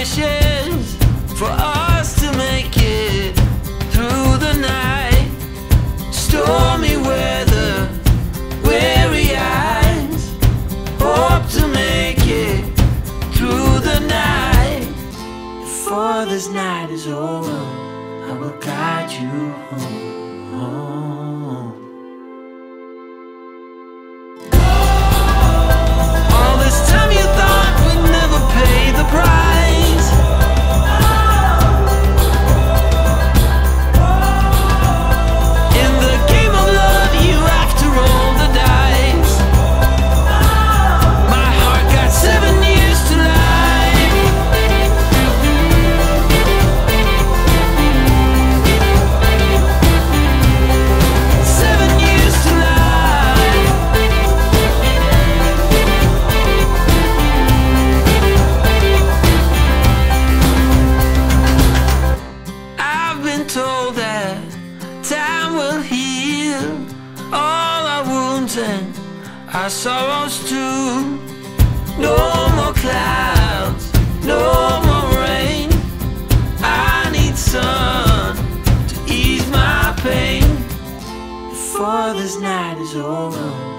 wishes for us to make it through the night. Stormy weather, weary eyes, hope to make it through the night. Before this night is over, I will guide you home. home. Time will heal all our wounds and our sorrows too. No more clouds, no more rain. I need sun to ease my pain before this night is over.